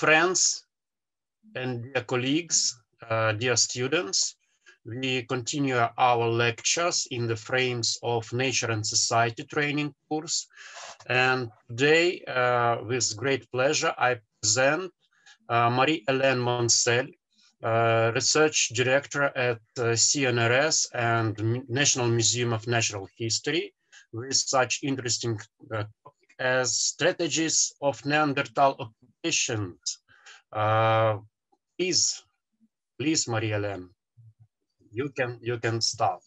Friends and dear colleagues, uh, dear students, we continue our lectures in the frames of Nature and Society training course. And today, uh, with great pleasure, I present uh, Marie-Hélène Moncel, uh, Research Director at uh, CNRS and National Museum of Natural History with such interesting uh, as strategies of Neanderthal occupations. Uh, please, please, Marie-Hélène you can you can start.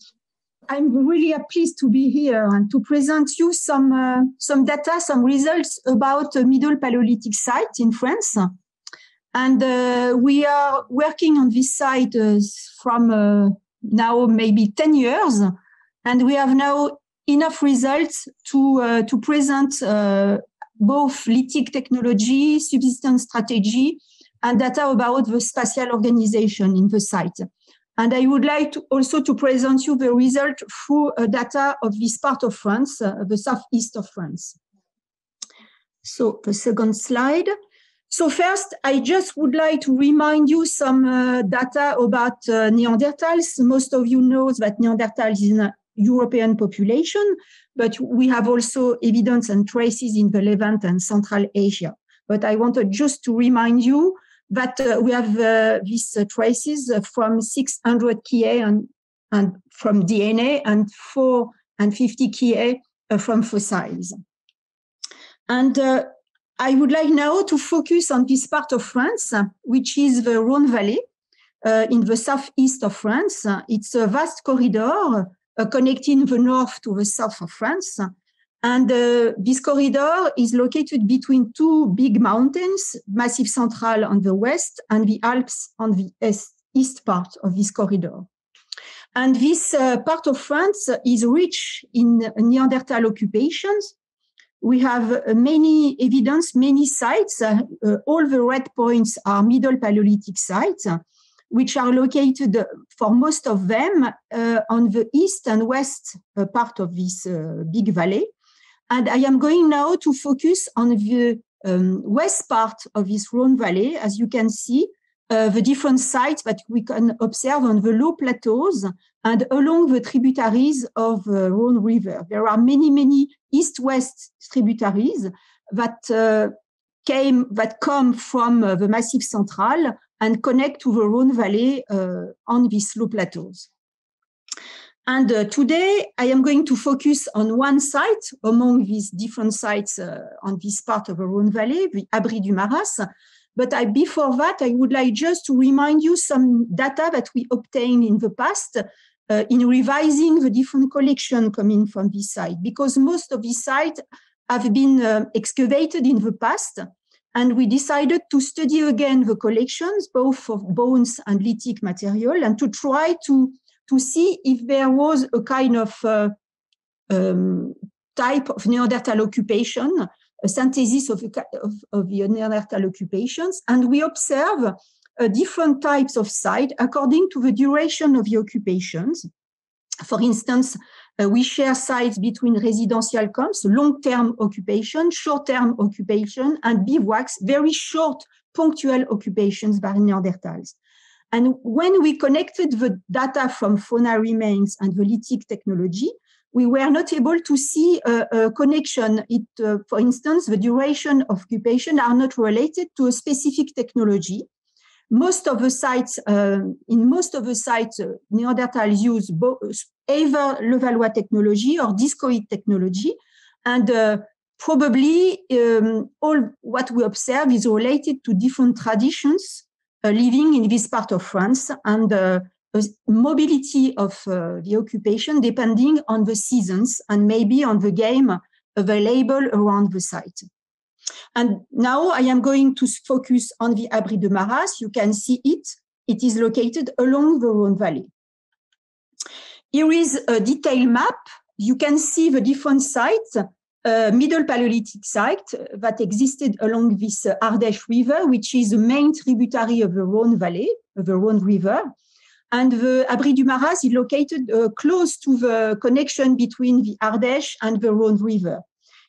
I'm really pleased to be here and to present you some uh, some data, some results about a Middle Paleolithic site in France. And uh, we are working on this site uh, from uh, now maybe 10 years, and we have now enough results to uh, to present both lithic technology, subsistence strategy, and data about the spatial organization in the site. And I would like to also to present you the result through uh, data of this part of France, uh, the southeast of France. So the second slide. So first, I just would like to remind you some uh, data about uh, Neanderthals. Most of you know that Neanderthals is a European population, but we have also evidence and traces in the Levant and Central Asia. But I wanted just to remind you that uh, we have uh, these uh, traces from 600 Ka and, and from DNA and 450 Ka from fossils. And I would like now to focus on this part of France, which is the Rhone Valley uh, in the southeast of France. It's a vast corridor uh, connecting the north to the south of France. And uh, this corridor is located between two big mountains, Massif Central on the west and the Alps on the east, east part of this corridor. And this uh, part of France is rich in Neanderthal occupations. We have uh, many evidence, many sites. Uh, uh, all the red points are Middle Paleolithic sites, which are located for most of them uh, on the east and west part of this big valley. And I am going now to focus on the um, west part of this Rhone Valley. As you can see, uh, the different sites that we can observe on the low plateaus and along the tributaries of the Rhone River. There are many, many east-west tributaries that uh, came that come from uh, the Massif Central and connect to the Rhone Valley uh, on these low plateaus. And uh, today I am going to focus on one site among these different sites uh, on this part of the Rhone Valley, the Abri du Maras. But I, before that, I would like just to remind you some data that we obtained in the past uh, in revising the different collection coming from this site, because most of these sites have been uh, excavated in the past. And we decided to study again the collections, both of bones and lithic material, and to try to to see if there was a kind of uh, um, type of Neanderthal occupation, a synthesis of, of, of the Neanderthal occupations, and we observe uh, different types of site according to the duration of the occupations. For instance, uh, we share sites between residential camps, long-term occupation, short-term occupation, and bivouacs, very short punctual occupations by Neanderthals. And when we connected the data from fauna remains and the lithic technology, we were not able to see a, a connection. It, uh, for instance, the duration of occupation are not related to a specific technology. Most of the sites, uh, in most of the sites, uh, Neanderthals use both, either Levallois technology or discoid technology, and uh, probably um, all what we observe is related to different traditions uh, living in this part of France and uh, mobility of uh, the occupation depending on the seasons and maybe on the game available around the site. And now I am going to focus on the Abri du Maras. You can see it. It is located along the Rhone Valley. Here is a detailed map. You can see the different sites a Middle Paleolithic site that existed along this uh, Ardèche River, which is the main tributary of the Rhone Valley, of the Rhone River. And the Abri du Maras is located uh, close to the connection between the Ardèche and the Rhone River.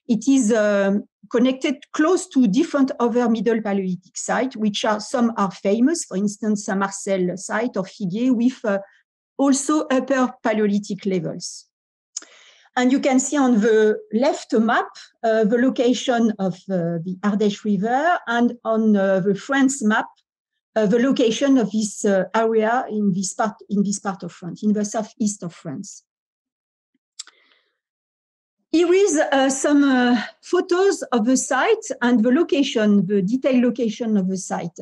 It is um, connected close to different other Middle Paleolithic sites, which are some are famous, for instance, Saint-Marcel site or Figuier with uh, also upper Paleolithic levels. And you can see on the left map uh, the location of uh, the Ardèche River, and on uh, the France map uh, the location of this uh, area in this part in this part of France, in the southeast of France. Here is uh, some photos of the site and the location, the detailed location of the site.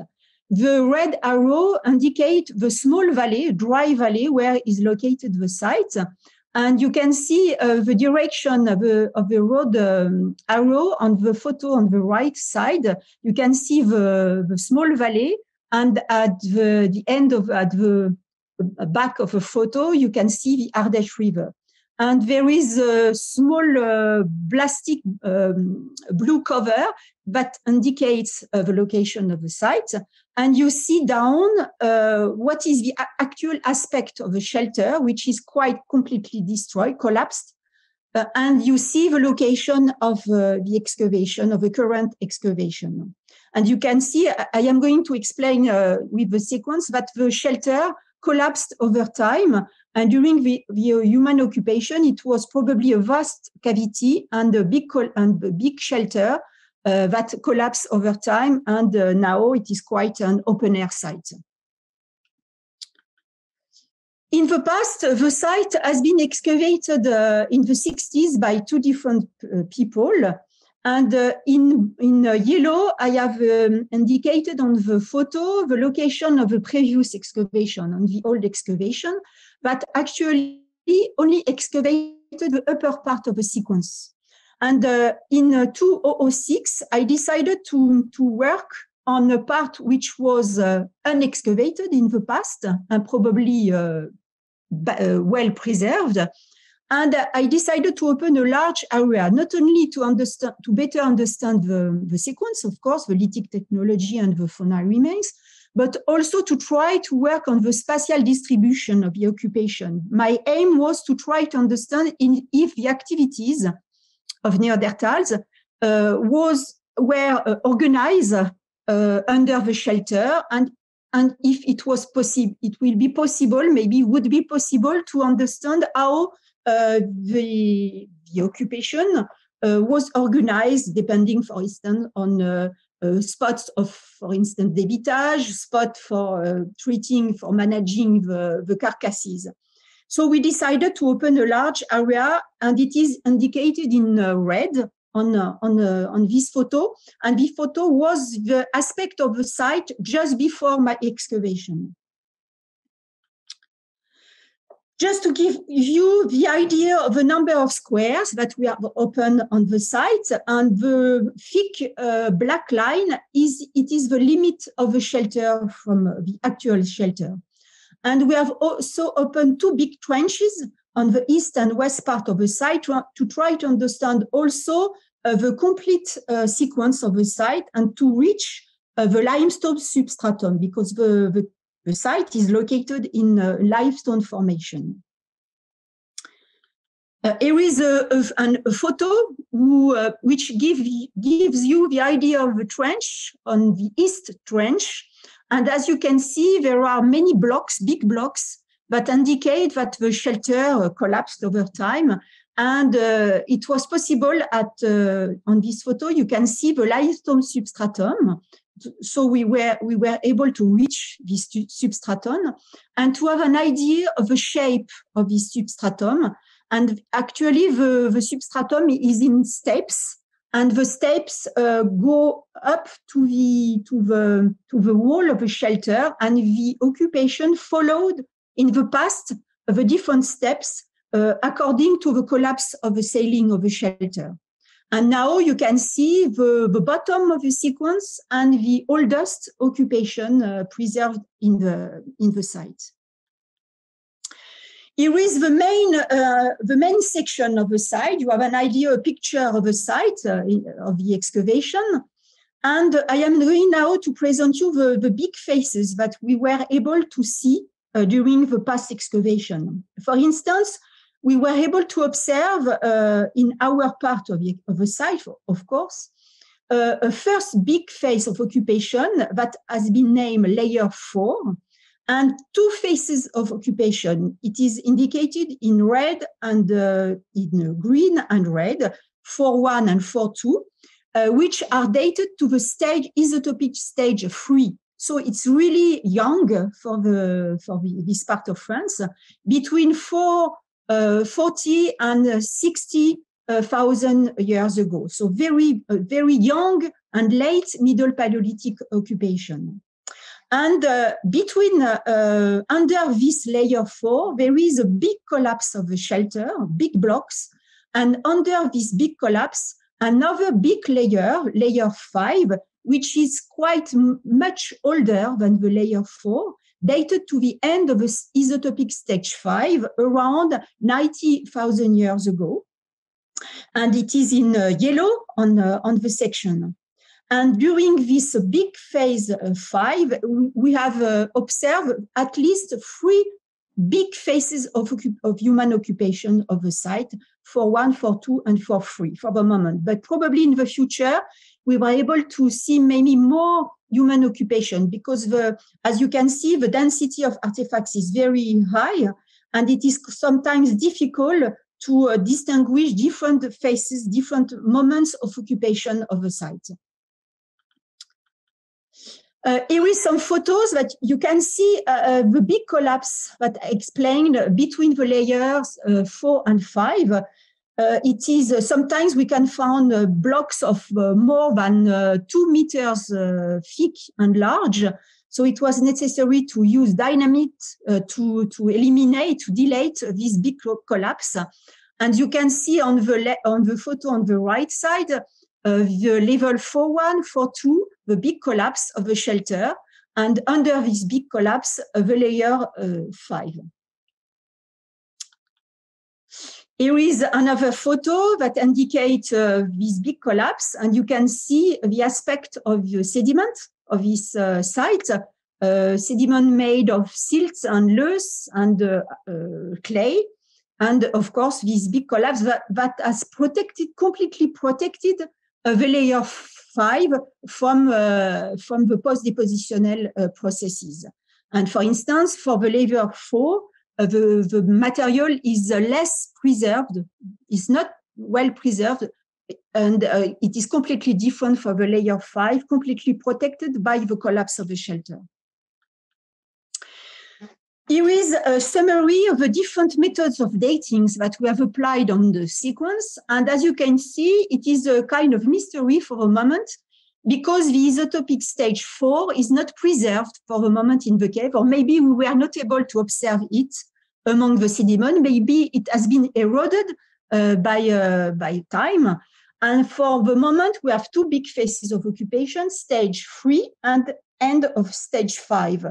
The red arrow indicate the small valley, dry valley, where is located the site. And you can see uh, the direction of the, of the road um, arrow on the photo on the right side. You can see the, the small valley. And at the, the end of at the back of the photo, you can see the Ardèche River and there is a small uh, plastic um, blue cover that indicates uh, the location of the site. And you see down uh, what is the actual aspect of the shelter, which is quite completely destroyed, collapsed. Uh, and you see the location of uh, the excavation, of the current excavation. And you can see, I am going to explain uh, with the sequence that the shelter collapsed over time and during the, the, human occupation, it was probably a vast cavity and a big, and a big shelter uh, that collapsed over time. And uh, now it is quite an open air site. In the past, the site has been excavated uh, in the 60s by two different uh, people. And uh, in, in uh, yellow, I have um, indicated on the photo the location of the previous excavation, on the old excavation that actually only excavated the upper part of the sequence. And uh, in uh, 2006, I decided to, to work on a part which was uh, unexcavated in the past and probably uh, uh, well preserved. And I decided to open a large area, not only to understand, to better understand the, the sequence, of course, the lithic technology and the fauna remains, but also to try to work on the spatial distribution of the occupation. My aim was to try to understand in, if the activities of Neanderthals uh, was were uh, organized uh, under the shelter and and if it was possible, it will be possible, maybe would be possible to understand how uh, the, the occupation uh, was organized, depending, for instance, on uh, spots of, for instance, debitage, spot for treating, for managing the, the carcasses. So we decided to open a large area and it is indicated in uh, red on, uh, on, uh, on this photo. And this photo was the aspect of the site just before my excavation. Just to give you the idea of the number of squares that we have open on the site, and the thick uh, black line is it is the limit of the shelter from the actual shelter. And we have also opened two big trenches on the east and west part of the site to, try to understand also uh, the complete uh, sequence of the site and to reach uh, the limestone substratum because the, the the site is located in a limestone formation. Uh, here is a, a, a photo who, uh, which give, gives you the idea of the trench on the east trench. And as you can see, there are many blocks, big blocks, that indicate that the shelter uh, collapsed over time. And uh, it was possible at uh, on this photo, you can see the limestone substratum. So we were we were able to reach this substratum and to have an idea of the shape of this substratum. And actually the, the substratum is in steps and the steps uh, go up to the to the to the wall of the shelter and the occupation followed in the past the different steps uh, according to the collapse of the ceiling of the shelter and now you can see the, the bottom of the sequence and the oldest occupation uh, preserved in the, in the site. Here is the main, uh, the main section of the site. You have an idea, a picture of the site, uh, of the excavation. And I am going now to present you the, the big faces that we were able to see uh, during the past excavation. For instance, we were able to observe uh, in our part of the, of the site, of course, uh, a first big phase of occupation that has been named layer four, and two phases of occupation. It is indicated in red and uh, in green and red, 4.1 and 4.2, uh, which are dated to the stage isotopic stage three. So it's really young for the for the, this part of France, between four, uh, 40 and 60 thousand years ago. So very, uh, very young and late Middle Paleolithic occupation. And uh, between, uh, uh, under this layer four, there is a big collapse of the shelter, big blocks. And under this big collapse, another big layer, layer five, which is quite much older than the layer four, dated to the end of the isotopic stage five, around 90,000 years ago and it is in uh, yellow on, uh, on the section. And during this big phase uh, five, we have observed at least three big phases of, of, human occupation of the site for one, for two, and for three for the moment. But probably in the future, we were able to see maybe more human occupation because the, as you can see, the density of artifacts is very high and it is sometimes difficult to uh, distinguish different phases, different moments of occupation of a site. Uh, here is some photos that you can see uh, uh the big collapse that I explained between the layers uh, four and five. Uh, it is sometimes we can find blocks of more than two meters thick and large. So it was necessary to use dynamite to, to eliminate, to delete this big collapse. And you can see on the, on the photo on the right side, uh, the level 4.1, 4.2, the big collapse of the shelter. And under this big collapse, uh, the layer uh, 5. Here is another photo that indicates uh, this big collapse, and you can see the aspect of the sediment of this uh, site, uh, sediment made of silt and loess and clay, and of course, this big collapse that, that has protected, completely protected the layer five from, uh, from the post-depositional uh, processes. And for instance, for the layer four, uh, the, the material is less preserved, is not well preserved, and uh, it is completely different for the layer five, completely protected by the collapse of the shelter. Here is a summary of the different methods of datings that we have applied on the sequence. And as you can see, it is a kind of mystery for a moment because the isotopic stage four is not preserved for the moment in the cave, or maybe we were not able to observe it among the sediment. Maybe it has been eroded uh, by, uh, by time. And for the moment, we have two big phases of occupation, stage three and end of stage five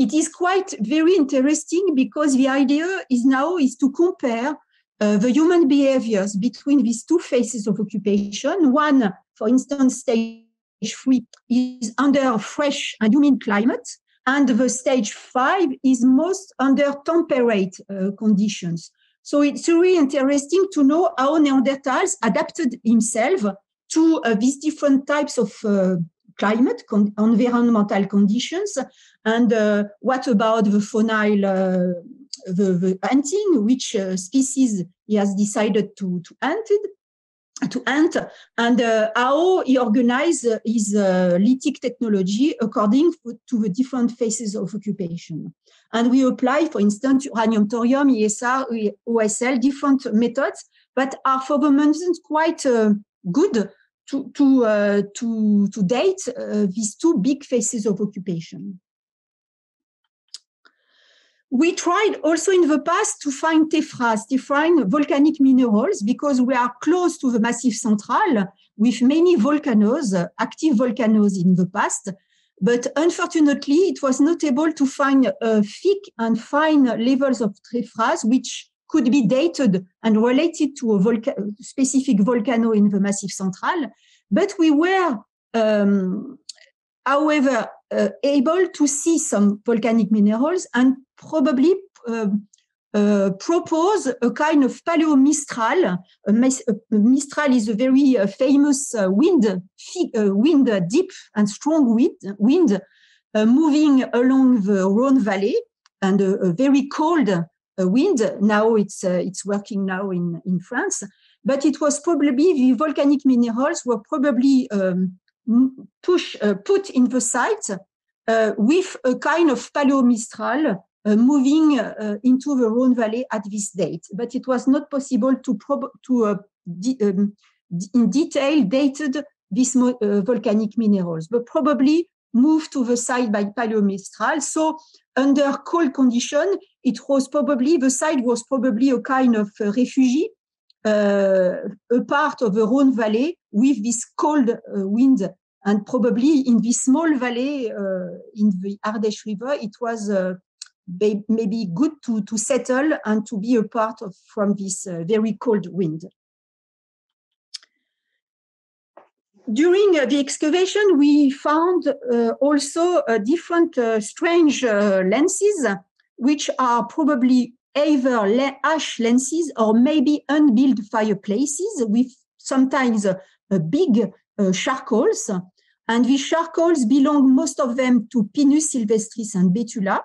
it is quite very interesting because the idea is now is to compare uh, the human behaviors between these two phases of occupation. One, for instance, stage three is under fresh and humid climate, and the stage five is most under temperate uh, conditions. So it's really interesting to know how Neanderthals adapted himself to uh, these different types of uh, climate, con environmental conditions, and uh, what about the faunal, uh, the, the, hunting, which uh, species he has decided to, to hunt to hunt and uh, how he organized his uh, lithic technology according to the different phases of occupation. And we apply, for instance, uranium thorium, ESR, OSL, different methods that are for the moment quite uh, good to, to, uh, to, to date uh, these two big phases of occupation. We tried also in the past to find tephras, find volcanic minerals, because we are close to the Massif Central with many volcanoes, active volcanoes in the past. But unfortunately, it was not able to find uh, thick and fine levels of tephras, which could be dated and related to a volca specific volcano in the Massif Central. But we were, um, however, uh, able to see some volcanic minerals and probably uh, uh, propose a kind of paleomistral. Uh, mistral is a very uh, famous uh, wind, uh, wind deep and strong wind, wind moving along the Rhone Valley and a, a very cold wind. Now it's it's working now in in France, but it was probably the volcanic minerals were probably um, push put in the site with a kind of paleomistral uh, moving uh, into the Rhone Valley at this date, but it was not possible to, to uh, um, in detail dated these volcanic minerals, but probably moved to the site by paleomistral. So under cold condition, it was probably, the site was probably a kind of uh, refugee, uh, a part of the Rhone Valley with this cold uh, wind. And probably in this small valley in the Ardèche River, it was maybe good to, to settle and to be a part of from this uh, very cold wind. During uh, the excavation, we found uh, also uh, different uh, strange uh, lenses, which are probably either ash lenses or maybe unbuilt fireplaces with sometimes big charcoals. And these charcoals belong, most of them, to Pinus sylvestris and Betula.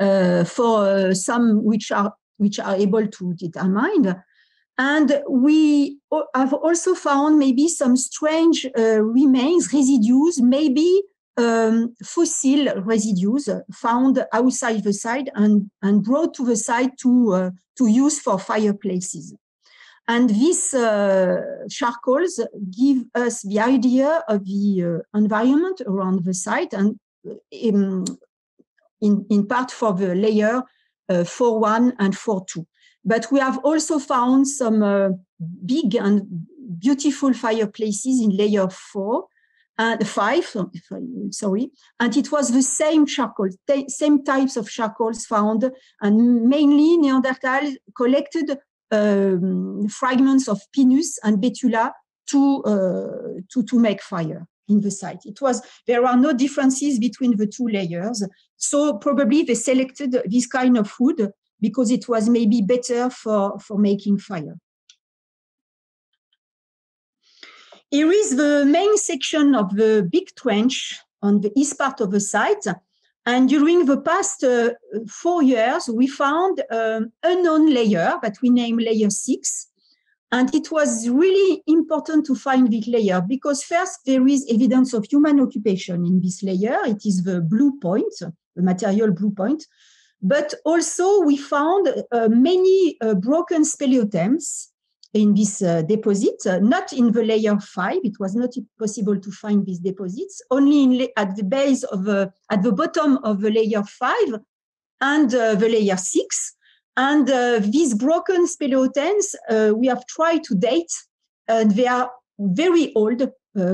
Uh, for uh, some which are which are able to determine. And we have also found maybe some strange uh, remains, residues, maybe um, fossil residues found outside the site and, and brought to the site to, uh, to use for fireplaces. And these uh, charcoals give us the idea of the uh, environment around the site and um, in, in part for the layer uh, 4.1 and 4.2. But we have also found some uh, big and beautiful fireplaces in layer 4 and 5, sorry, and it was the same charcoal, same types of charcoals found, and mainly Neanderthal collected um, fragments of Pinus and Betula to, uh, to, to make fire in the site. It was, there are no differences between the two layers. So probably they selected this kind of wood because it was maybe better for, for making fire. Here is the main section of the big trench on the east part of the site. And during the past uh, four years, we found um, unknown layer that we name layer six. And it was really important to find this layer because first there is evidence of human occupation in this layer. It is the blue point, the material blue point. But also we found uh, many uh, broken speleothems in this uh, deposit, uh, not in the layer five. It was not possible to find these deposits, only at the base of, uh, at the bottom of the layer five and uh, the layer six. And uh, these broken speleothems, uh, we have tried to date, and they are very old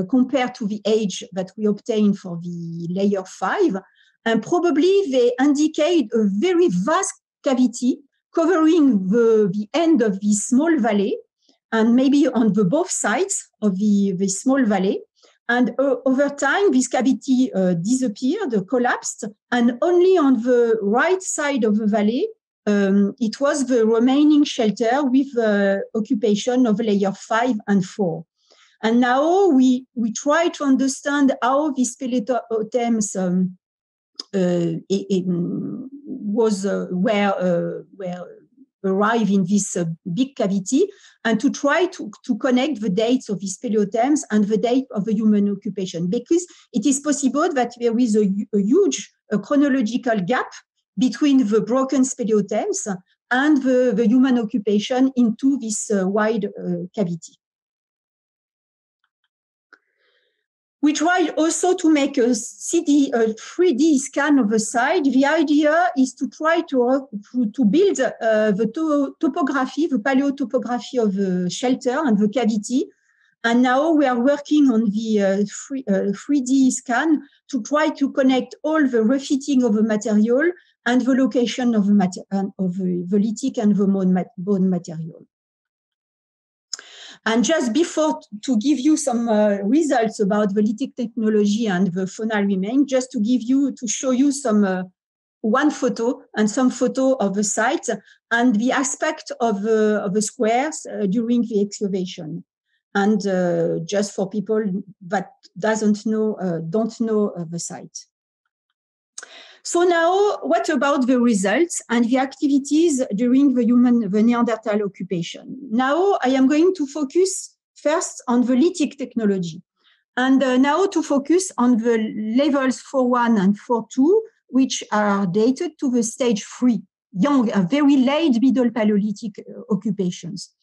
compared to the age that we obtained for the layer five. And probably they indicate a very vast cavity covering the, the end of this small valley and maybe on the both sides of the, the small valley. And uh, over time, this cavity uh, disappeared, collapsed, and only on the right side of the valley, um, it was the remaining shelter with the occupation of layer five and four. And now we, we try to understand how this speleothems um, uh, it was uh, where, uh, where arrive in this uh, big cavity and to try to, to connect the dates of these speleothems and the date of the human occupation because it is possible that there is a, a huge a chronological gap between the broken speleothems and the, the human occupation into this uh, wide uh, cavity. We tried also to make a CD, a 3D scan of the site. The idea is to try to, to build uh, the to topography, the paleotopography of the shelter and the cavity. And now we are working on the uh, 3, uh, 3D scan to try to connect all the refitting of the material and the location of the, mater- of the lithic and the bone material. And just before to give you some uh, results about the lithic technology and the faunal remain, just to give you, to show you some uh, one photo and some photo of the site and the aspect of, uh, of the squares uh, during the excavation. And uh, just for people that doesn't know, uh, don't know the site. So now, what about the results and the activities during the human, the Neanderthal occupation? Now, I am going to focus first on the lithic technology. And uh, now to focus on the levels 4.1 and 4.2, which are dated to the stage 3, young, uh, very late middle Paleolithic uh, occupations.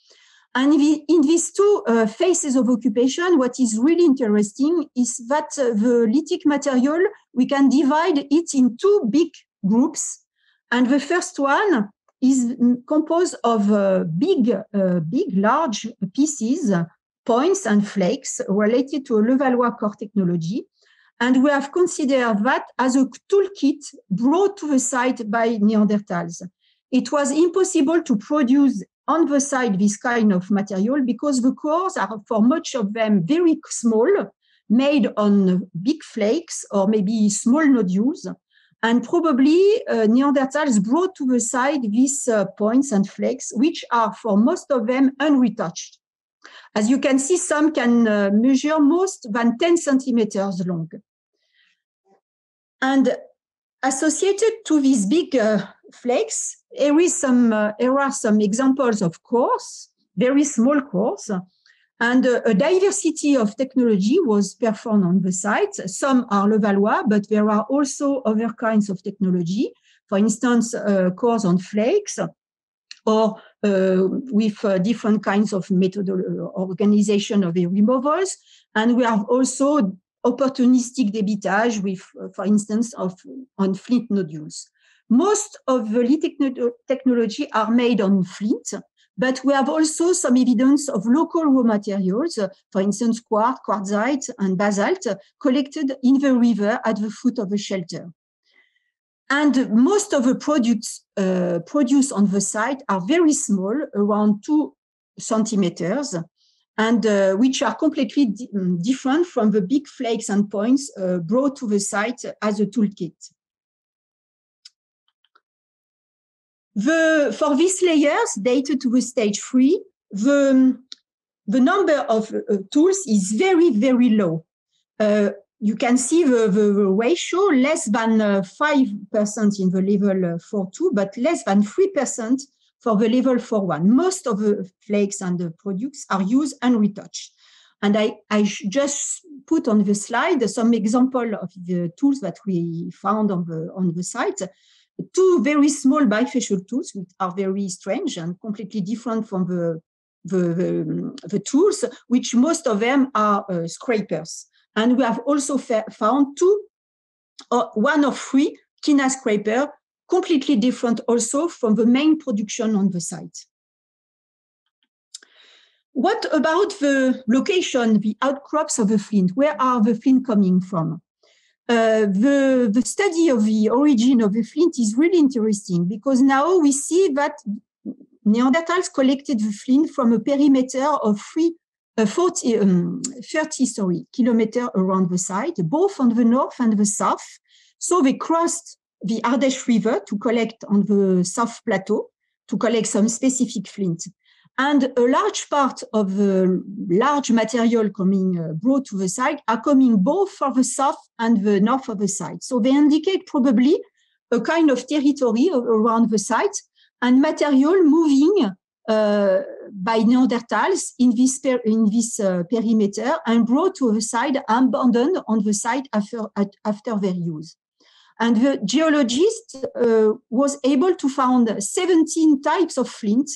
And in these two uh, phases of occupation, what is really interesting is that uh, the lithic material, we can divide it in two big groups. And the first one is composed of uh, big, uh, big, large pieces, points and flakes related to a Levallois core technology. And we have considered that as a toolkit brought to the site by Neanderthals. It was impossible to produce on the side this kind of material because the cores are for much of them very small, made on big flakes or maybe small nodules. And probably uh, Neanderthals brought to the side these uh, points and flakes, which are for most of them unretouched. As you can see, some can uh, measure most than 10 centimeters long. And associated to these big uh, flakes, there is some uh, there are some examples of cores, very small cores, and uh, a diversity of technology was performed on the site. Some are Levallois, but there are also other kinds of technology. For instance, uh, cores on flakes, or uh, with uh, different kinds of method organization of the removals. And we have also opportunistic debitage with, uh, for instance, of on flint nodules. Most of the lithic technology are made on flint, but we have also some evidence of local raw materials, for instance, quartz, quartzite, and basalt, collected in the river at the foot of the shelter. And most of the products uh, produced on the site are very small, around two centimeters, and uh, which are completely di different from the big flakes and points uh, brought to the site as a toolkit. The, for these layers dated to the stage three, the, the number of uh, tools is very, very low. Uh, you can see the, the, the ratio less than 5% uh, in the level uh, 4.2, but less than 3% for the level 4-1. Most of the flakes and the products are used and retouched. And I, I just put on the slide some example of the tools that we found on the, on the site two very small bifacial tools, which are very strange and completely different from the, the, the, the tools, which most of them are uh, scrapers. And we have also found two, or one of three Kina scraper, completely different also from the main production on the site. What about the location, the outcrops of the flint? Where are the flint coming from? Uh, the, the study of the origin of the flint is really interesting because now we see that Neanderthals collected the flint from a perimeter of three, uh, 40, um, 30 sorry, kilometers around the site, both on the north and the south. So they crossed the Ardèche River to collect on the South Plateau to collect some specific flint. And a large part of the large material coming uh, brought to the site are coming both from the south and the north of the site. So they indicate probably a kind of territory around the site and material moving uh, by Neanderthals in this, per, in this uh, perimeter and brought to the site, abandoned on the site after, after their use. And the geologist uh, was able to find 17 types of flint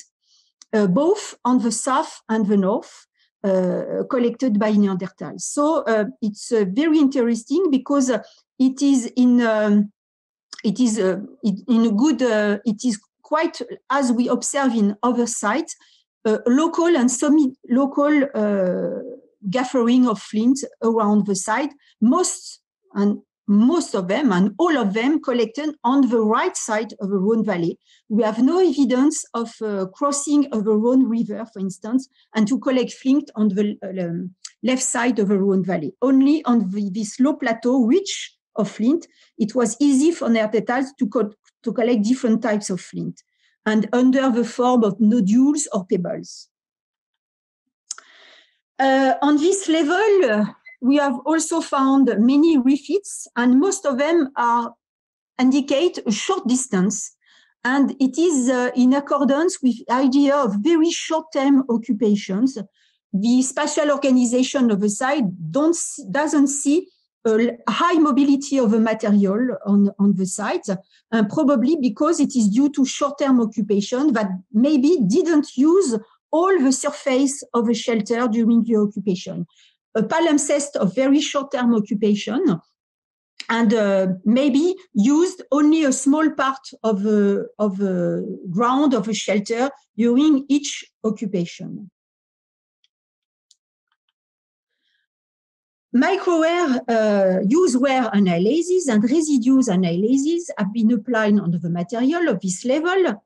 uh, both on the south and the north, uh, collected by Neanderthals. So uh, it's very interesting because it is in um, it is in a good it is quite as we observe in other sites local and semi-local gathering of flint around the site. Most and most of them and all of them collected on the right side of the Rhone Valley. We have no evidence of uh, crossing of the Rhone River, for instance, and to collect flint on the uh, um, left side of the Rhone Valley, only on the, this low plateau, rich of flint, it was easy for Neanderthals to, co- to collect different types of flint and under the form of nodules or pebbles. Uh, on this level, uh, we have also found many refits, and most of them are indicate a short distance. And it is uh, in accordance with idea of very short-term occupations. The spatial organization of the site don't, doesn't see a high mobility of the material on, on the site, and probably because it is due to short-term occupation that maybe didn't use all the surface of a shelter during the occupation. A palimpsest of very short-term occupation and uh, maybe used only a small part of the, of the ground of a shelter during each occupation. Microwear uh, use wear analysis and residues analysis have been applied on the material of this level,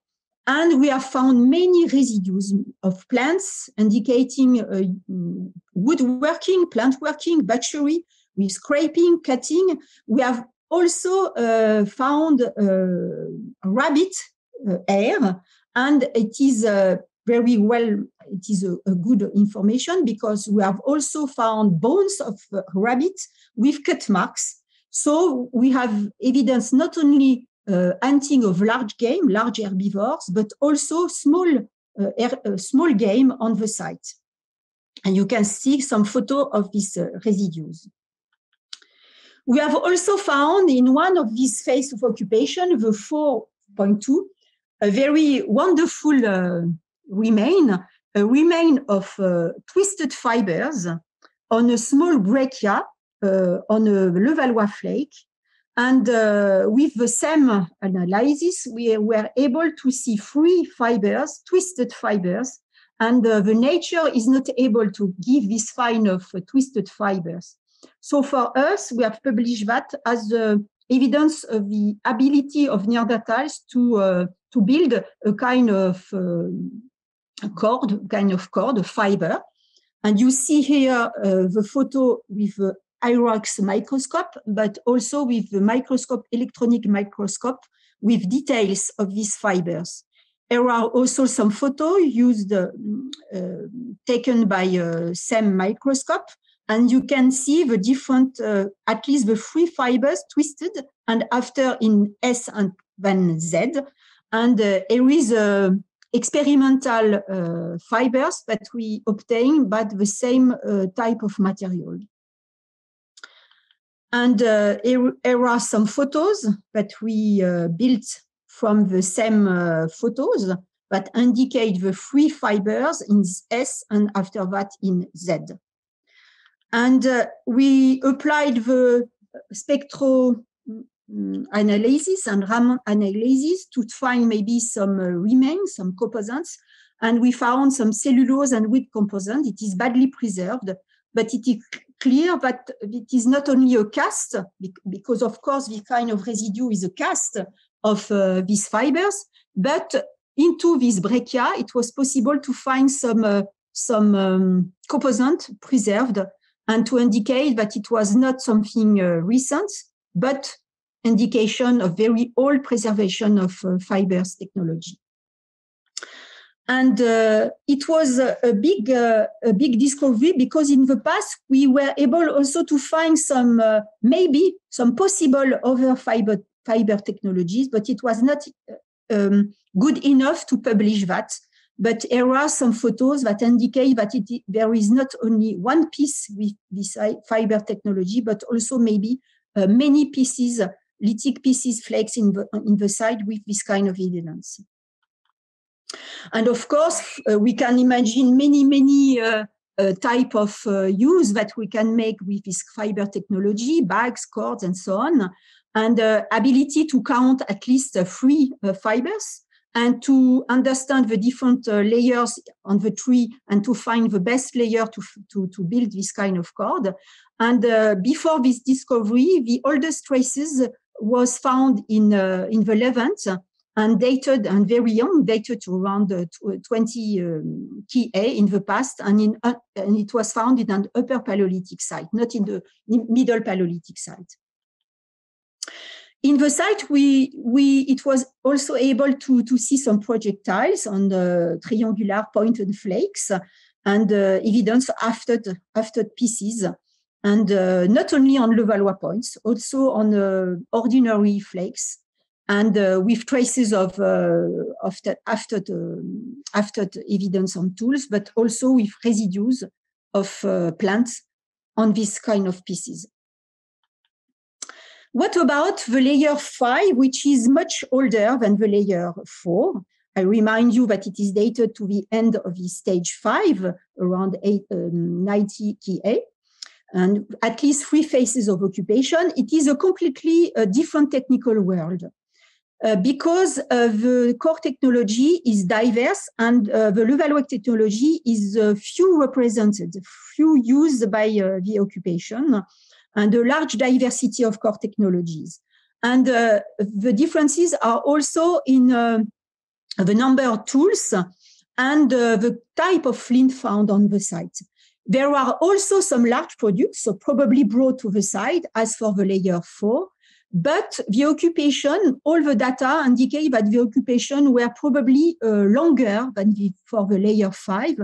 and we have found many residues of plants indicating uh, woodworking, plant working, butchery, with scraping, cutting. We have also uh, found uh, rabbit uh, hair, and it is uh, very well, it is a, a, good information because we have also found bones of uh, rabbit with cut marks. So we have evidence not only hunting of large game, large herbivores, but also small, uh, er, uh, small game on the site. And you can see some photo of these uh, residues. We have also found in one of these phases of occupation, the 4.2, a very wonderful uh, remain, a remain of uh, twisted fibers on a small breccia uh, on a Levallois flake. And uh, with the same analysis, we were able to see free fibers, twisted fibers, and uh, the nature is not able to give this fine of uh, twisted fibers. So for us, we have published that as the evidence of the ability of Neanderthals to, uh, to build a kind of cord, kind of cord, a fiber. And you see here uh, the photo with the Hirox microscope, but also with the microscope, electronic microscope, with details of these fibers. There are also some photos used, uh, uh, taken by a SEM microscope, and you can see the different, uh, at least the three fibers twisted, and after in S and then Z. And uh, there is a experimental uh, fibers that we obtain, but the same uh, type of material. And uh, here, are some photos that we uh, built from the same uh, photos that indicate the three fibers in S and after that in Z. And uh, we applied the spectro Mm, analysis and Raman analysis to find maybe some uh, remains, some components. And we found some cellulose and wood composite. It is badly preserved, but it is clear that it is not only a cast, because of course the kind of residue is a cast of uh, these fibers, but into this breccia, it was possible to find some uh, some um, composite preserved and to indicate that it was not something uh, recent, but indication of very old preservation of uh, fibers technology. And uh, it was a, a big, uh, a big discovery because in the past we were able also to find some, uh, maybe some possible other fiber, fiber technologies, but it was not um, good enough to publish that. But there are some photos that indicate that it, there is not only one piece with this fiber technology, but also maybe uh, many pieces lithic pieces flakes in the, in the side with this kind of evidence. And of course, uh, we can imagine many, many uh, uh, type of uh, use that we can make with this fiber technology, bags, cords, and so on, and uh, ability to count at least uh, three fibers and to understand the different layers on the tree and to find the best layer to, to, to build this kind of cord. And before this discovery, the oldest traces was found in, in the Levant and dated and very young, dated to around uh, 20 um, TA in the past, and, in, uh, and it was found in an upper Paleolithic site, not in the middle Paleolithic site. in the site, we, we, it was also able to, to see some projectiles on the triangular pointed flakes and uh, evidence after, after pieces. And uh, not only on Levallois points, also on uh, ordinary flakes and uh, with traces of, uh, the, after, the, after the evidence on tools, but also with residues of uh, plants on this kind of pieces. What about the layer five, which is much older than the layer four? I remind you that it is dated to the end of the stage five, around eight, um, 90 KA, and at least three phases of occupation. It is a completely uh, different technical world. Uh, because uh, the core technology is diverse and uh, the Levallois technology is uh, few represented, few used by uh, the occupation and a large diversity of core technologies. And the differences are also in the number of tools and the type of flint found on the site. There are also some large products, so probably brought to the site as for the layer four, but the occupation, all the data indicate that the occupation were probably uh, longer than the, for the layer five,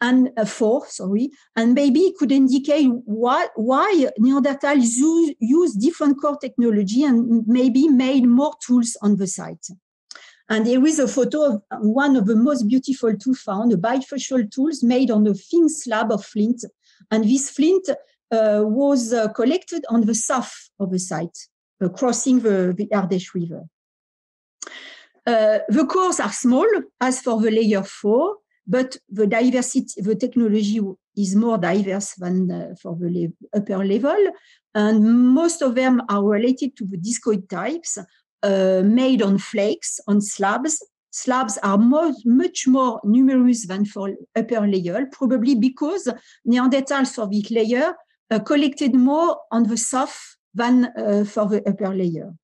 and uh, four, sorry, and maybe could indicate why, why Neanderthals use, use different core technology and maybe made more tools on the site. And here is a photo of one of the most beautiful tools found, a bifacial tools made on a thin slab of flint. And this flint uh, was uh, collected on the south of the site, crossing the, the Ardèche River. Uh, the cores are small, as for the layer four, but the diversity, the technology is more diverse than uh, for the upper level. And most of them are related to the discoid types uh, made on flakes, on slabs. Slabs are more, much more numerous than for upper layer, probably because Neanderthals for this layer uh, collected more on the soft than uh, for the upper layer.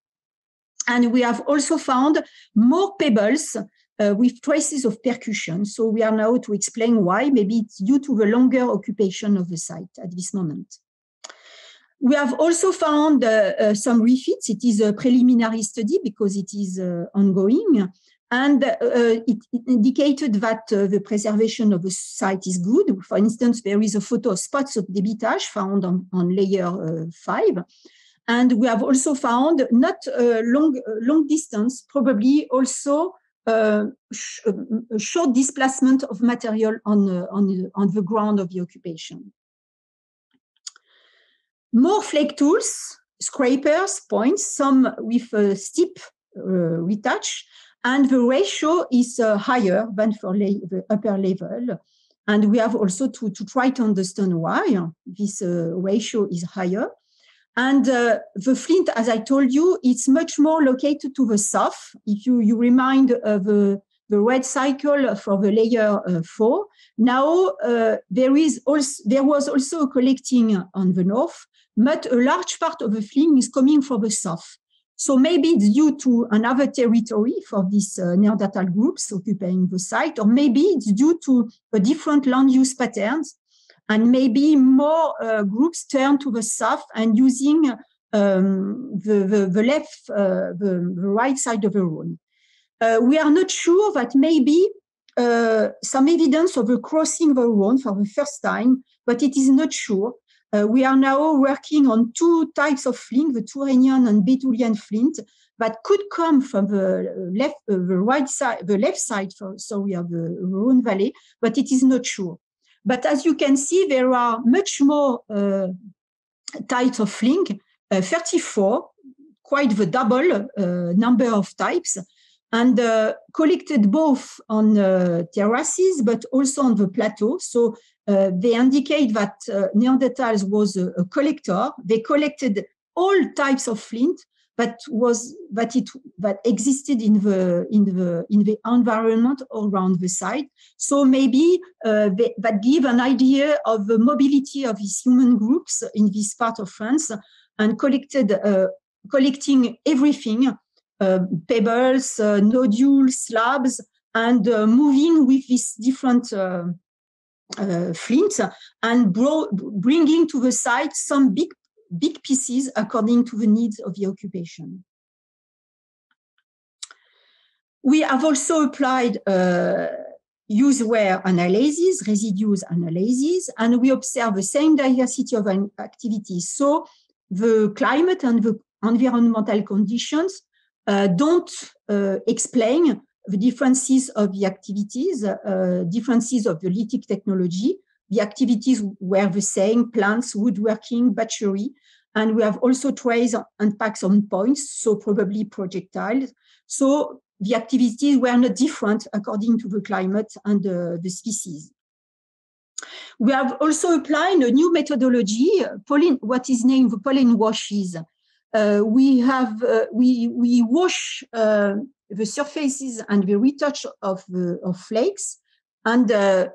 And we have also found more pebbles uh, with traces of percussion. So we are now to explain why. Maybe it's due to the longer occupation of the site at this moment. We have also found uh, uh, some refits. It is a preliminary study because it is uh, ongoing. And uh, it, it, indicated that uh, the preservation of the site is good. For instance, there is a photo of spots of débitage found on, on layer five. And we have also found not long, long distance, probably also uh, sh short displacement of material on, uh, on, on the ground of the occupation. More flake tools, scrapers, points, some with a steep uh, retouch, and the ratio is uh, higher than for the upper level. And we have also to, to try to understand why this uh, ratio is higher. And uh, the flint, as I told you, it's much more located to the south. If you, you remind uh, the, the red cycle for the layer uh, four, now uh, there is also there was also collecting on the north, but a large part of the flint is coming from the south. So maybe it's due to another territory for these uh, Neanderthal groups occupying the site, or maybe it's due to a different land use patterns and maybe more uh, groups turn to the south and using um, the, the, the, left, uh, the, the, right side of the Rhone. Uh, we are not sure that maybe uh, some evidence of a crossing the Rhone for the first time, but it is not sure. Uh, we are now working on two types of flint, the Turonian and Bedoulian flint, that could come from the left, uh, the right side, the left side, for, sorry, of the Rhone Valley, but it is not sure. But as you can see, there are much more uh, types of flint, uh, 34, quite the double uh, number of types, and uh, collected both on uh, terraces but also on the plateau. So they indicate that Neanderthals was a, a collector. They collected all types of flint that was that it that existed in the in the in the environment around the site. So maybe uh, that give an idea of the mobility of these human groups in this part of France and collected uh, collecting everything, uh, pebbles, uh, nodules, slabs, and uh, moving with these different uh, flints and bringing to the site some big big pieces according to the needs of the occupation. We have also applied uh, use-wear analysis, residues analysis, and we observe the same diversity of activities. So the climate and the environmental conditions uh, don't uh, explain the differences of the activities, uh, differences of the lithic technology. The activities were the same, plants, woodworking, battery, and we have also trace and packs on points, so probably projectiles. So the activities were not different according to the climate and uh, the species. We have also applied a new methodology, pollen, what is named the pollen washes. Uh, we have uh, we we wash uh, the surfaces and the retouch of of flakes, and uh,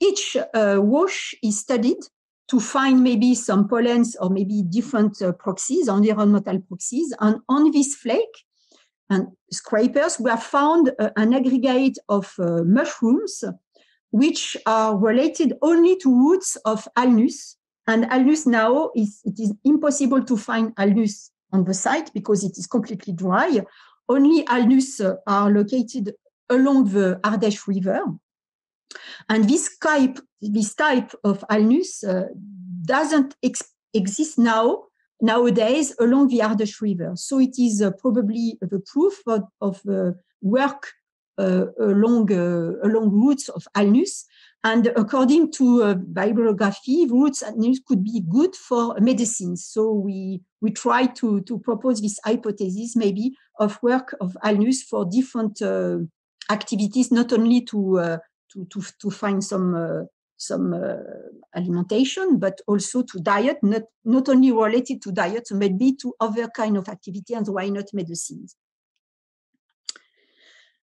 each uh, wash is studied to find maybe some pollens or maybe different uh, proxies, environmental proxies. And on this flake and scrapers, we have found uh, an aggregate of mushrooms which are related only to roots of Alnus. And Alnus now is it is impossible to find Alnus on the site because it is completely dry. Only Alnus are located along the Ardèche River. And this type, this type of alnus uh, doesn't ex- exist now nowadays along the Ardèche River. So it is uh, probably the proof of, of uh, work uh, along uh, along routes of alnus. And according to uh, bibliography, roots alnus could be good for medicines. So we we try to to propose this hypothesis maybe of work of alnus for different uh, activities, not only to to, to, to find some uh, some uh, alimentation, but also to diet, not, not only related to diet, so maybe to other kind of activity, and why not medicines.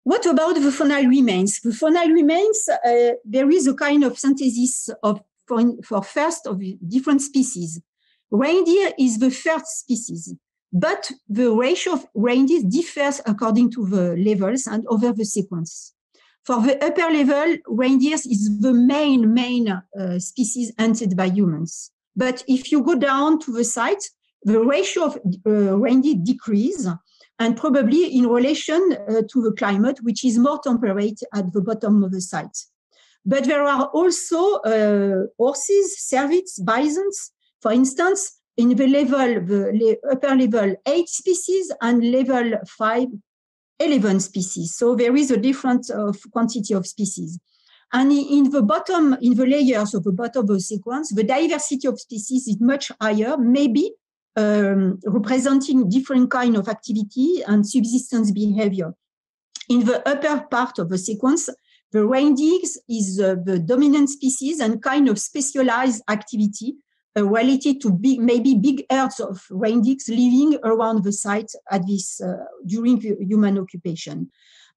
What about the faunal remains? The faunal remains, uh, there is a kind of synthesis of for, for first of different species. Reindeer is the first species, but the ratio of reindeer differs according to the levels and over the sequence. For the upper level, reindeers is the main, main uh, species hunted by humans. But if you go down to the site, the ratio of uh, reindeer decrease and probably in relation uh, to the climate, which is more temperate at the bottom of the site. But there are also uh, horses, cervids, bisons. For instance, in the level, the upper level, eight species, and level five, 11 species. So there is a different of quantity of species. And in the bottom, in the layers of the bottom of the sequence, the diversity of species is much higher, maybe um, representing different kind of activity and subsistence behavior. In the upper part of the sequence, the reindeers is uh, the dominant species and kind of specialized activity related to maybe big herds of reindeers living around the site at this uh, during human occupation.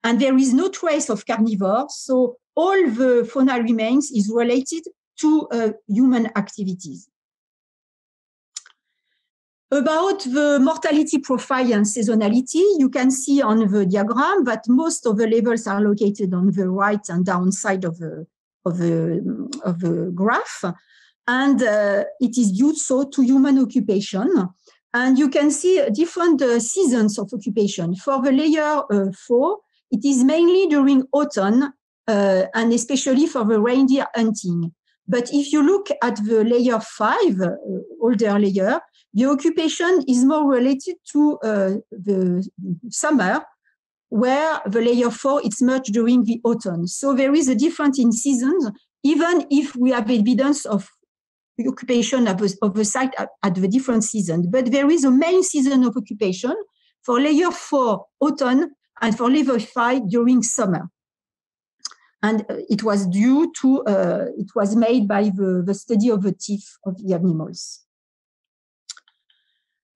And there is no trace of carnivores, so all the fauna remains is related to uh, human activities. About the mortality profile and seasonality, you can see on the diagram that most of the levels are located on the right and downside of the, of the, of the graph and uh, it is due so to human occupation. And you can see different uh, seasons of occupation. For the layer uh, four, it is mainly during autumn uh, and especially for the reindeer hunting. But if you look at the layer five, uh, older layer, the occupation is more related to uh, the summer, where the layer four it's much during the autumn. So there is a difference in seasons, even if we have evidence of occupation of, of the site at, at, the different seasons. But there is a main season of occupation for layer four, autumn, and for layer five during summer. And uh, it was due to, uh, it was made by the, the study of the teeth of the animals.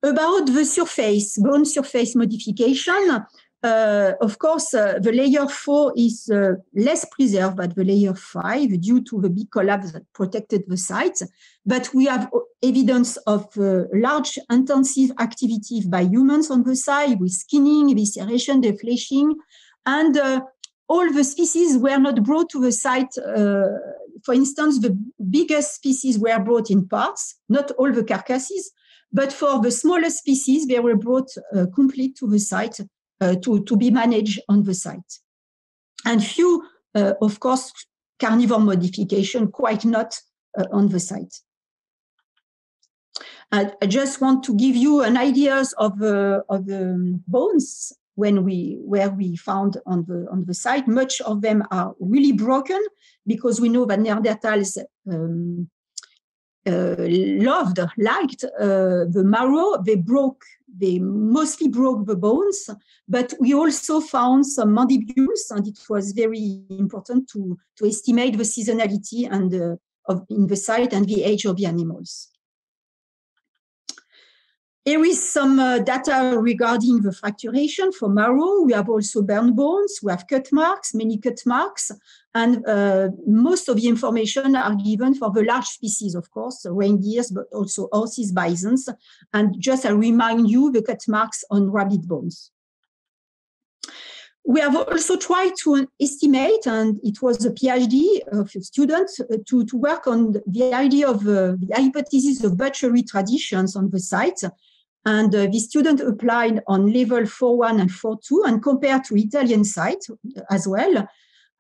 About the surface, bone surface modification, uh, of course, uh, the layer four is uh, less preserved than the layer five due to the big collapse that protected the site. But we have evidence of uh, large intensive activity by humans on the site with skinning, evisceration, defleshing, and uh, all the species were not brought to the site. Uh, for instance, the biggest species were brought in parts, not all the carcasses, but for the smaller species, they were brought complete to the site uh, to, to be managed on the site. And few, uh, of course, carnivore modification, quite not uh, on the site. I, I, just want to give you an ideas of, uh, of the bones when we where we found on the on the site. Much of them are really broken because we know that Neanderthals um, uh, loved, liked uh, the marrow. They broke, they mostly broke the bones, but we also found some mandibules, and it was very important to, to estimate the seasonality and uh, of in the site and the age of the animals. Here is some uh, data regarding the fracturation for marrow. We have also burned bones, we have cut marks, many cut marks, and uh, most of the information are given for the large species, of course, reindeers, but also horses, bisons. And just I remind you the cut marks on rabbit bones. We have also tried to estimate, and it was a PhD of students uh, to, to work on the idea of uh, the hypothesis of butchery traditions on the site and uh, the student applied on level 4.1 and 4.2 and compared to Italian site as well.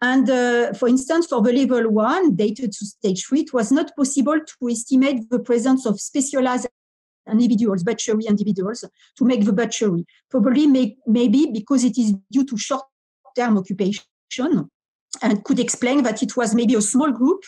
And uh, for instance, for the level one, dated to stage three, it was not possible to estimate the presence of specialized individuals, butchery individuals, to make the butchery. Probably may, maybe because it is due to short-term occupation and could explain that it was maybe a small group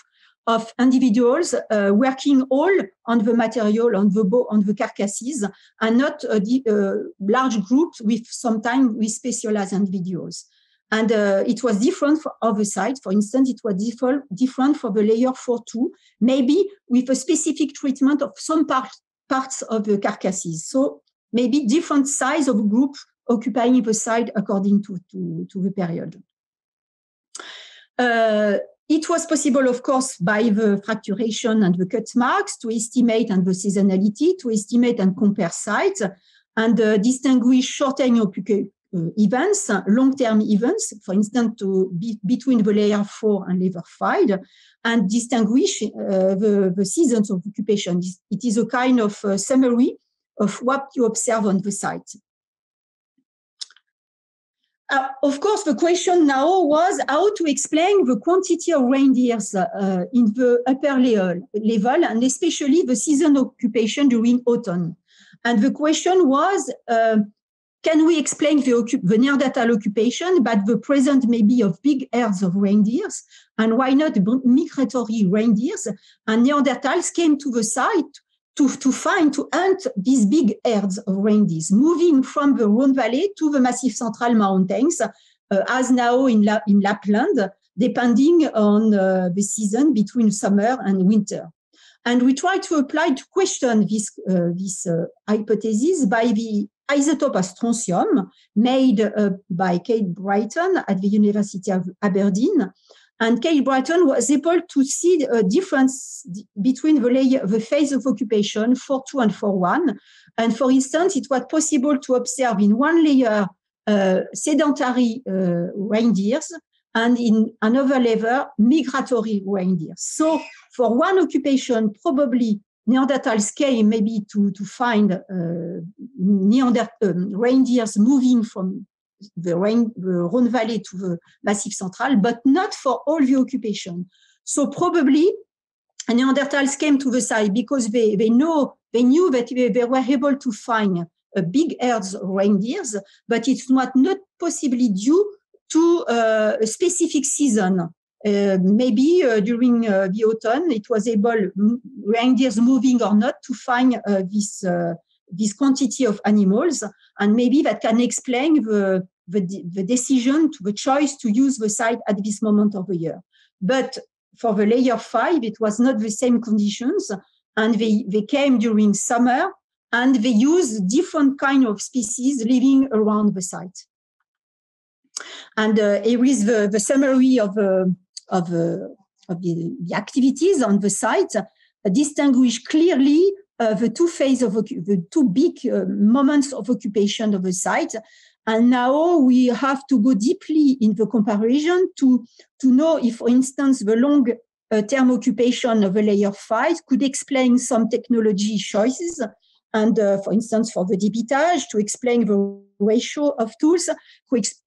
of individuals uh, working all on the material, on the on the carcasses, and not a, a large groups with sometimes with specialized individuals. And uh, it was different for other sites. For instance, it was different, for the layer 4-2, maybe with a specific treatment of some part, parts of the carcasses. So maybe different size of group occupying the site according to, to, to the period. It was possible, of course, by the fracturation and the cut marks to estimate and the seasonality, to estimate and compare sites and uh, distinguish short-term uh, events, long-term events, for instance, to be between the layer four and layer five, and distinguish uh, the, the seasons of occupation. It is a kind of uh, summary of what you observe on the site. Uh, of course, the question now was how to explain the quantity of reindeers uh, in the upper level, and especially the season occupation during autumn. And the question was, uh, can we explain the, the, Neanderthal occupation, but the present maybe of big herds of reindeers? And why not migratory reindeers? And Neanderthals came to the site to, to find, to hunt these big herds of reindeers, moving from the Rhone Valley to the Massif Central mountains, uh, as now in, La, in Lapland, depending on uh, the season between summer and winter. And we try to apply to question this, uh, this uh, hypothesis by the isotope of strontium made uh, by Kate Britton at the University of Aberdeen and Kate Britton was able to see a difference between the, layer, the phase of occupation 4.2 and 4.1. And for instance, it was possible to observe in one layer uh, sedentary uh, reindeers and in another layer migratory reindeers. So for one occupation, probably Neanderthals came maybe to, to find uh, Neander- um, reindeers moving from the, the Rhone Valley to the Massif Central, but not for all the occupation. So probably Neanderthals came to the site because they, they know they knew that they, they were able to find a big herds of reindeers, but it's not, not possibly due to uh, a specific season. Uh, maybe uh, during uh, the autumn, it was able, reindeers moving or not, to find uh, this uh, this quantity of animals, and maybe that can explain the, the, the decision, to, the choice to use the site at this moment of the year. But for the layer five, it was not the same conditions, and they, they came during summer, and they use different kind of species living around the site. And uh, here is the, the summary of, uh, of, uh, of the, the, activities on the site, distinguish clearly uh, the two phases of the two big uh, moments of occupation of the site. And now we have to go deeply in the comparison to, to know if, for instance, the long uh, term occupation of a layer five could explain some technology choices and uh, for instance, for the débitage, to explain the ratio of tools,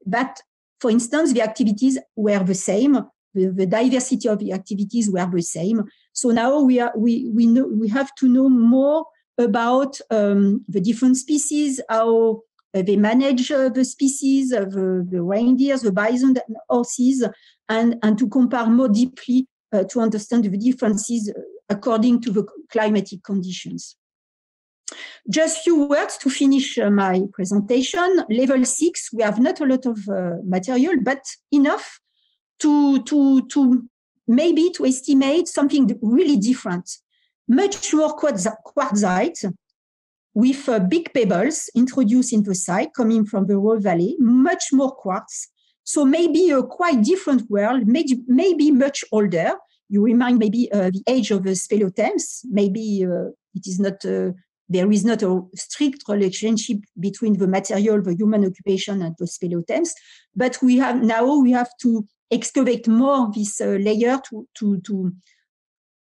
that, for instance, the activities were the same, the, the diversity of the activities were the same. So now we are we we know we have to know more about um, the different species, how uh, they manage uh, the species, uh, the, the reindeers, the bison, the horses, and, and to compare more deeply uh, to understand the differences according to the climatic conditions. Just few words to finish uh, my presentation. Level six, we have not a lot of uh, material, but enough to, to, to maybe to estimate something really different. Much more quartzite with uh, big pebbles introduced in the site coming from the Rhône Valley, much more quartz. So maybe a quite different world, maybe, maybe much older. You remind maybe uh, the age of the speleothems. Maybe uh, it is not uh, there is not a strict relationship between the material, the human occupation, and the speleothems. But we have now we have to excavate more this uh, layer to to to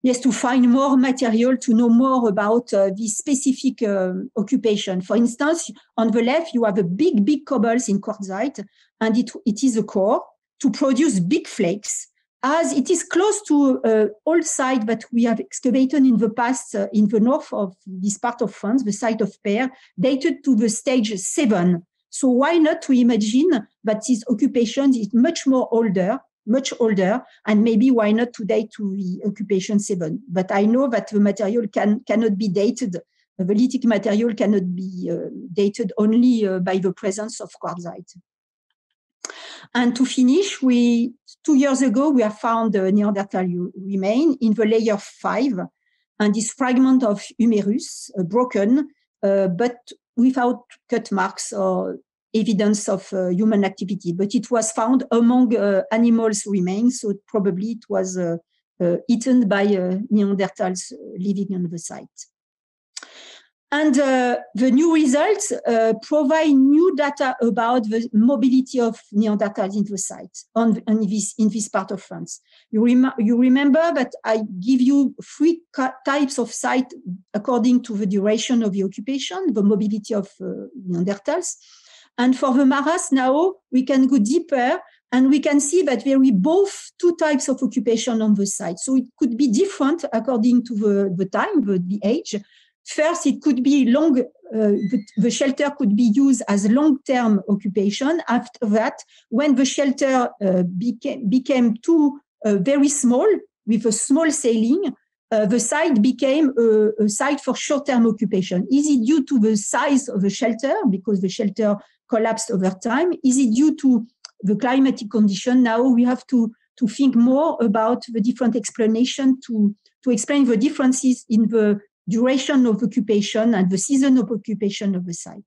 yes to find more material to know more about uh, this specific uh, occupation. For instance, on the left you have a big big cobbles in quartzite, and it it is a core to produce big flakes as it is close to uh, old site that we have excavated in the past uh, in the north of this part of France, the site of Payre, dated to the stage seven. So why not to imagine that this occupation is much more older, much older, and maybe why not to date to the occupation seven? But I know that the material can cannot be dated. The lithic material cannot be uh, dated only uh, by the presence of quartzite. And to finish, we two years ago we have found a Neanderthal remain in the layer five, and this fragment of humerus uh, broken, uh, but without cut marks or evidence of uh, human activity. But it was found among uh, animals remains, so probably it was uh, uh, eaten by Neanderthals living on the site. And uh, the new results uh, provide new data about the mobility of Neanderthals in the site on, on this, in this part of France. You, rem you remember that I give you three types of site according to the duration of the occupation, the mobility of uh, Neanderthals. And for the Maras now, we can go deeper and we can see that there are both two types of occupation on the site. So it could be different according to the, the time, the, the age, First, it could be long, uh, the, the, shelter could be used as long-term occupation. After that, when the shelter uh, became, became too uh, very small, with a small ceiling, uh, the site became a, a site for short-term occupation. Is it due to the size of the shelter, because the shelter collapsed over time? Is it due to the climatic condition? Now we have to, to think more about the different explanation to, to explain the differences in the duration of occupation and the season of occupation of the site.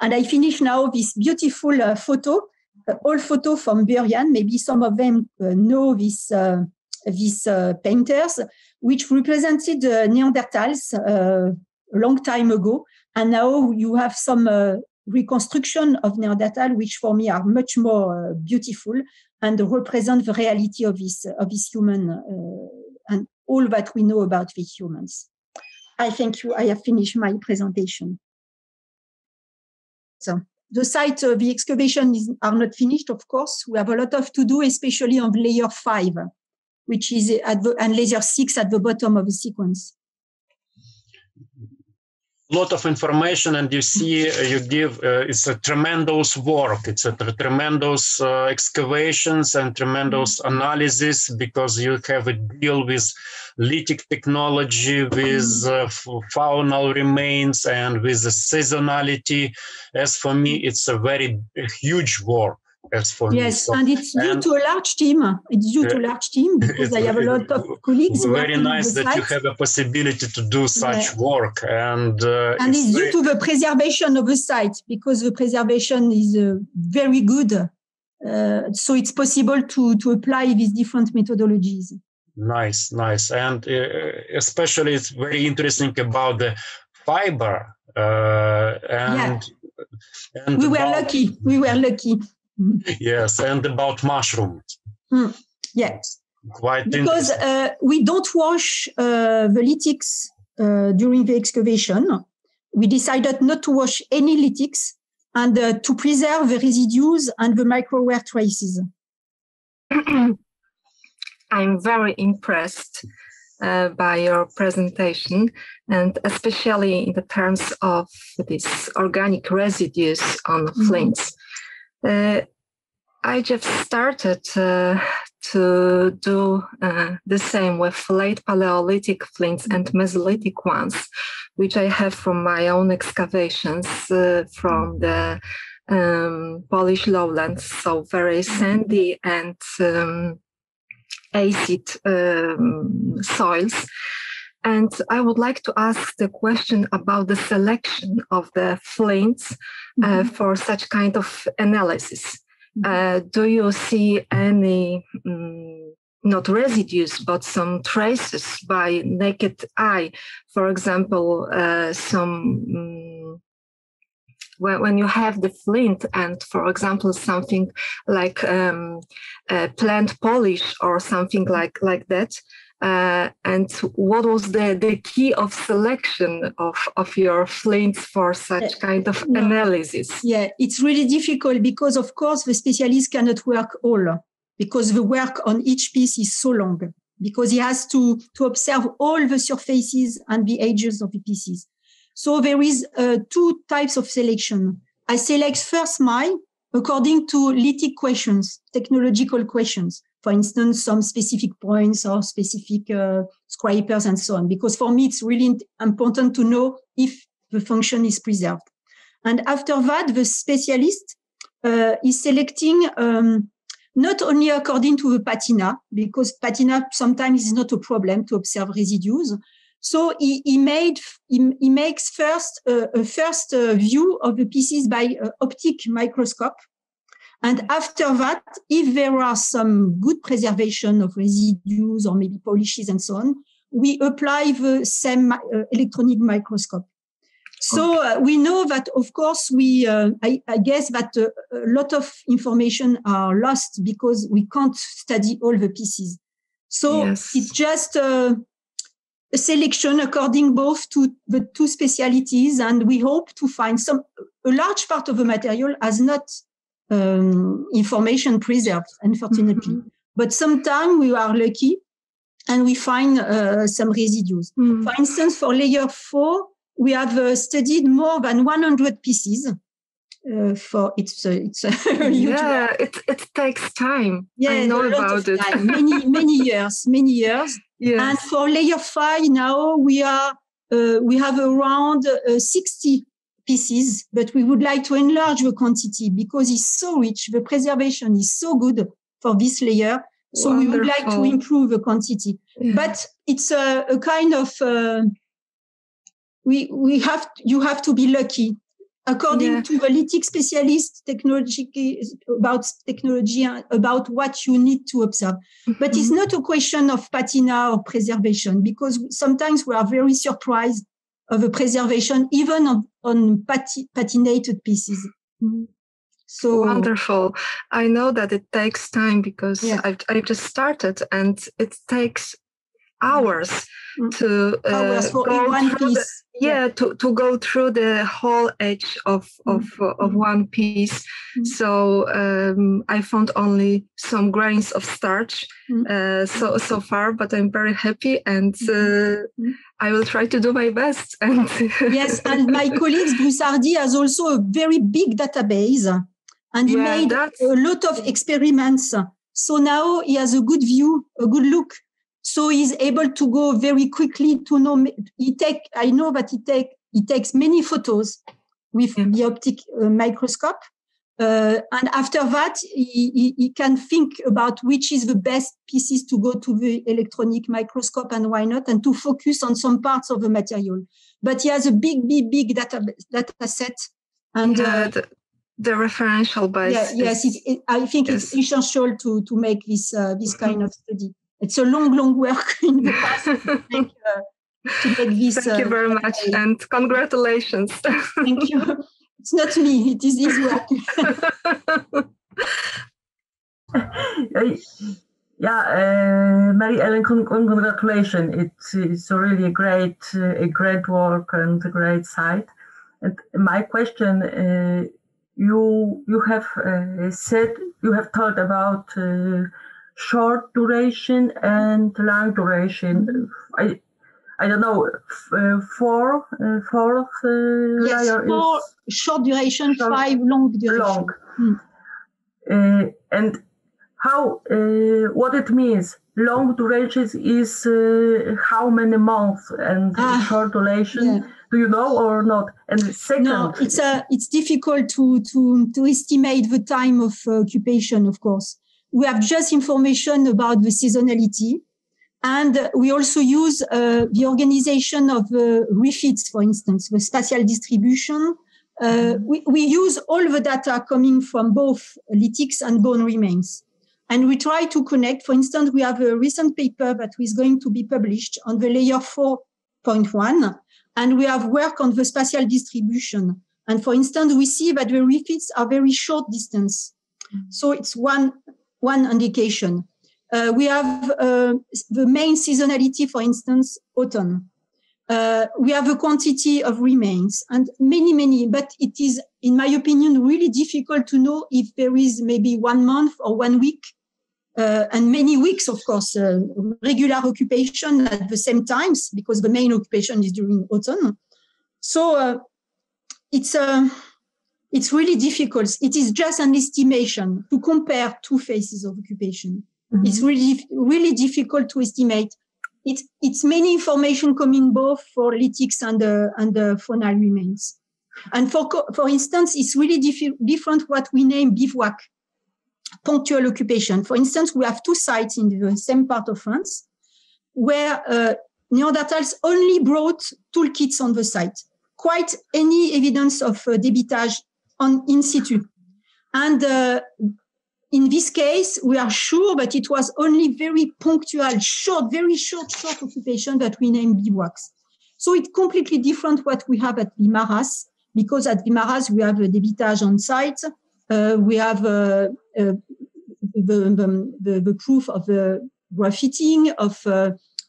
And I finish now this beautiful uh, photo, uh, all photo from Burian. Maybe some of them uh, know this, uh, these uh, painters, which represented uh, Neanderthals a long time ago. And now you have some reconstruction of Neanderthal, which for me are much more beautiful and represent the reality of this, of this human all that we know about the humans. I thank you. I have finished my presentation. So the site of the excavation is, are not finished, of course. We have a lot of to do, especially on layer five, which is at the, and layer six at the bottom of the sequence lot of information and you see uh, you give uh, it's a tremendous work it's a tremendous uh, excavations and tremendous mm-hmm. analysis because you have a deal with lithic technology with mm-hmm. uh, faunal remains and with the seasonality as for me it's a very huge work as for yes, me. and it's due and to a large team. It's due to a large team because I have a lot of colleagues. Very nice that you have a possibility to do such yeah. work, and uh, and it's, it's due to the preservation of the site because the preservation is uh, very good. Uh, so it's possible to to apply these different methodologies. Nice, nice, and uh, especially it's very interesting about the fiber uh, and. Yeah. And we were lucky. We were lucky yes, and about mushrooms. Mm, yes. Quite because uh, we don't wash uh, the lithics uh, during the excavation. We decided not to wash any lithics and uh, to preserve the residues and the microwear traces. I'm very impressed uh, by your presentation, and especially in the terms of these organic residues on mm-hmm. flints. Uh, I just started uh, to do uh, the same with late Paleolithic flints and Mesolithic ones, which I have from my own excavations uh, from the um, Polish lowlands, so very sandy and um, acid um, soils. And I would like to ask the question about the selection of the flints uh, mm-hmm. for such kind of analysis. Mm-hmm. Uh, do you see any, um, not residues, but some traces by naked eye? For example, uh, some um, when, when you have the flint and for example something like um, plant polish or something like like that uh, and what was the, the key of selection of, of your flints for such kind of no. analysis? Yeah, it's really difficult because, of course, the specialist cannot work all because the work on each piece is so long because he has to, to observe all the surfaces and the edges of the pieces. So there is uh, two types of selection. I select first mine according to lithic questions, technological questions. For instance, some specific points or specific uh, scrapers and so on. Because for me, it's really important to know if the function is preserved. And after that, the specialist uh, is selecting um, not only according to the patina, because patina sometimes is not a problem to observe residues, so he, he made he, he makes first uh, a first uh, view of the pieces by uh, optic microscope, and after that, if there are some good preservation of residues or maybe polishes and so on, we apply the same uh, electronic microscope. So okay. uh, we know that, of course, we uh, I, I, guess that uh, a lot of information are lost because we can't study all the pieces. So yes. it's just uh, a selection according both to the two specialities and we hope to find some a large part of the material has not um, information preserved unfortunately. Mm-hmm. but sometimes we are lucky and we find uh, some residues. Mm-hmm. for instance for layer four we have uh, studied more than 100 pieces uh, for it's uh, it's yeah it, it takes time. Yeah I know about it. many many years many years. Yes. and for layer five now we are uh, we have around uh, 60 pieces but we would like to enlarge the quantity because it's so rich the preservation is so good for this layer so Wonderful. we would like to improve the quantity yeah. but it's a, a kind of uh, we we have you have to be lucky according yeah. to the lithic specialist technology about technology about what you need to observe mm-hmm. but it's not a question of patina or preservation because sometimes we are very surprised of the preservation even on, on pati- patinated pieces mm-hmm. so wonderful i know that it takes time because yeah. I've, I've just started and it takes hours mm-hmm. to uh, hours for one piece yeah to, to go through the whole edge of of, mm-hmm. of one piece mm-hmm. so um, i found only some grains of starch mm-hmm. uh, so so far but i'm very happy and uh, mm-hmm. i will try to do my best and yes and my colleague Bruce Hardy has also a very big database and he yeah, made that's... a lot of experiments so now he has a good view a good look so he's able to go very quickly to know. He take. I know that he take. He takes many photos with the optic uh, microscope, uh, and after that, he, he, he, can think about which is the best pieces to go to the electronic microscope and why not, and to focus on some parts of the material. But he has a big, big, big data data set, and yeah, uh, the, the, referential base. Yeah, yes, it, I think it's essential to to make this uh, this kind of study it's a long, long work in the past to make, uh, to make this. Thank you uh, very much, and congratulations. Thank you. It's not me; it is his work. Yeah, uh, Marie-Hélène, congratulations! It's, it's really a great, uh, a great work and a great site. And my question, uh, you you have uh, said you have talked about uh, short duration and long duration. I I don't know uh, four uh, four yes, four short duration, short, five long duration. Long. Mm. and how what it means long duration is how many months and ah, short duration. Yeah do you know or not? And second, no, it's a uh, it's difficult to to to estimate the time of uh, occupation. Of course, we have just information about the seasonality, and we also use uh, the organization of the refits, for instance, the spatial distribution. Uh, we, we use all the data coming from both lithics and bone remains. And we try to connect. For instance, we have a recent paper that is going to be published on the layer 4.1 and we have work on the spatial distribution. And for instance, we see that the refits are very short distance. So it's one, one indication. Uh, we have uh, the main seasonality, for instance, autumn. Uh, we have a quantity of remains and many, many, but it is, in my opinion, really difficult to know if there is maybe one month or one week uh, and many weeks, of course, uh, regular occupation at the same times because the main occupation is during autumn. So uh, it's uh, it's really difficult. It is just an estimation to compare two phases of occupation. Mm-hmm. It's really really difficult to estimate. It's it's many information coming both for lithics and uh, and the faunal remains. And for for instance, it's really diff- different what we name bivouac punctual occupation. For instance, we have two sites in the same part of France where uh, Neanderthals only brought toolkits on the site, quite any evidence of uh, debitage on in situ. And uh, in this case, we are sure that it was only very punctual, short, very short, short occupation that we named bivouacs. So it's completely different what we have at the Maras, because at the Maras we have a debitage on site, uh, we have uh, uh, the, the, the, proof of the graffiting, of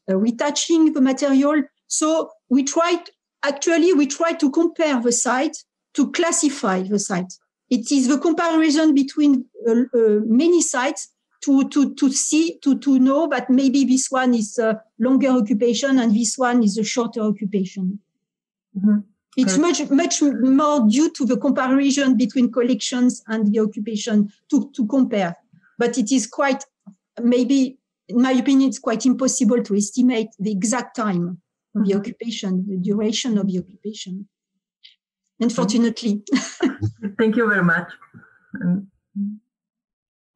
retouching the material. So we tried, actually, we tried to compare the site to classify the site. It is the comparison between many sites to, to, to see, to, to know that maybe this one is a longer occupation and this one is a shorter occupation. Mm-hmm. It's much, much more due to the comparison between collections and the occupation to, to compare. But it is quite, maybe, in my opinion, it's quite impossible to estimate the exact time of the mm-hmm. occupation, the duration of the occupation. Unfortunately. thank you very much.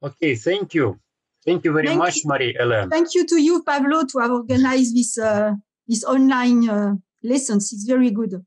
Okay, thank you. Thank you very thank much, Marie-Hélène. Thank you to you, Pablo, to have organized this, uh, this online uh, lessons. It's very good.